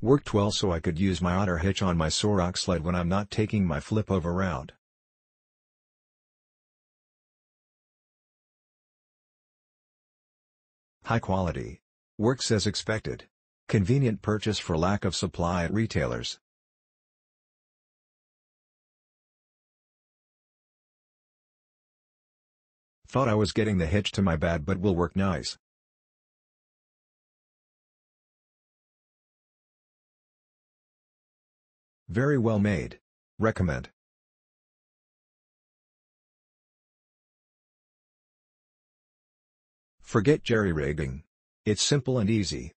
Worked well so I could use my otter hitch on my Soroc sled when I'm not taking my flip over route. High quality. Works as expected. Convenient purchase for lack of supply at retailers. Thought I was getting the hitch to my bad but will work nice. Very well made. Recommend. Forget jerry rigging. It's simple and easy.